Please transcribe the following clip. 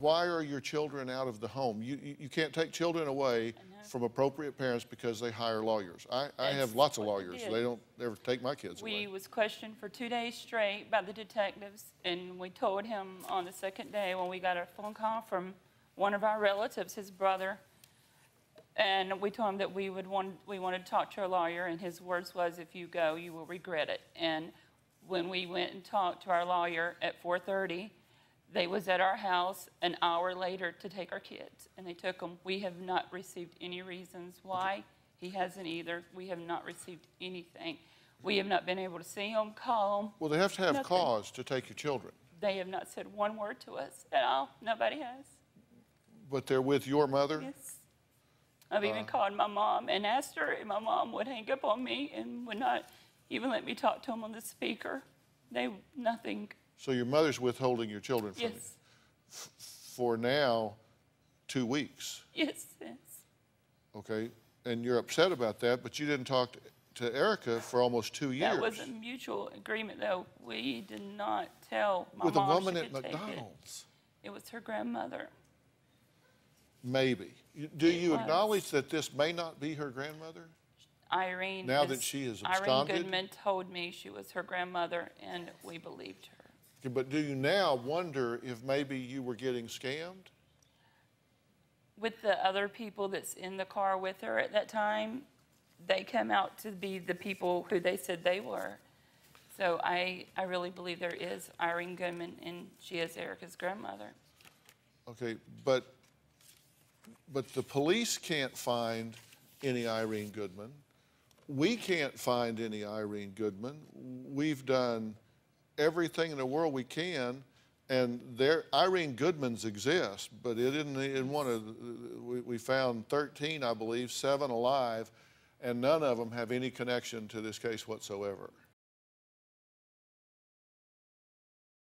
Why are your children out of the home? You, you, you can't take children away from appropriate parents because they hire lawyers. I, I have lots of lawyers. They don't ever take my kids We away. was questioned for two days straight by the detectives, and we told him on the second day when we got a phone call from one of our relatives, his brother, and we told him that we would want, we wanted to talk to a lawyer, and his words was, if you go, you will regret it. And when we went and talked to our lawyer at 4:30, they was at our house an hour later to take our kids, and they took them. We have not received any reasons why. He hasn't either. We have not received anything. We have not been able to see them, call them. Well, they have to have Nothing. cause to take your children, They have not said one word to us at all. Nobody has. but they're with your mother? Yes. I've even uh. called my mom and asked her and my mom would hang up on me and would not even let me talk to them on the speaker. They, nothing. So your mother's withholding your children from you Yes, for now two weeks, yes, yes. okay? And you're upset about that, but you didn't talk to- to Erica for almost two years. That was a mutual agreement, though. We did not tell my With a mom woman she at take it. McDonald's, It was her grandmother. maybe. Do It you was. acknowledge that this may not be her grandmother? Irene. Now that is- she has Irene? Goodman told me she was her grandmother, and we believed her. But do you now wonder if maybe you were getting scammed? With the other people that's in the car with her at that time, they come out to be the people who they said they were. So I, I really believe there is Irene Goodman, and she is Erica's grandmother. Okay, but, but the police can't find any Irene Goodman. We can't find any Irene Goodman. We've done everything in the world we can, and there, Irene Goodmans exist, but it isn't in one of, we, we found 13, I believe, seven alive, and none of them have any connection to this case whatsoever.